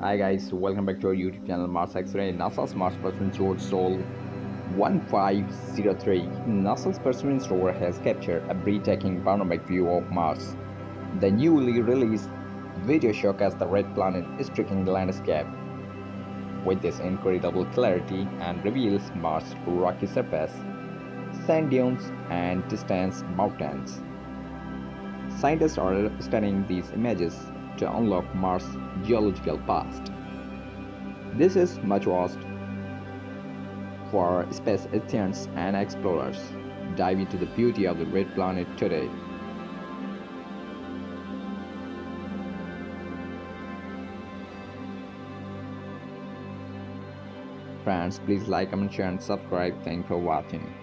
Hi guys, welcome back to our YouTube channel Mars X-ray. NASA's Mars Perseverance rover Sol 1503. NASA's Perseverance rover has captured a breathtaking panoramic view of Mars. The newly released video showcases the red planet streaking the landscape with this incredible clarity and reveals Mars' rocky surface, sand dunes, and distant mountains. Scientists are studying these images to unlock Mars' geological past. This is much watched for space enthusiasts and explorers. Dive into the beauty of the red planet today. Friends, please like, comment, share, and subscribe. Thanks for watching.